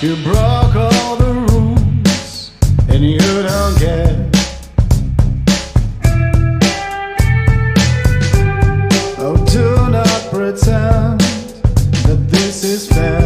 You broke all the rules and you don't care. Oh, do not pretend that this is fair.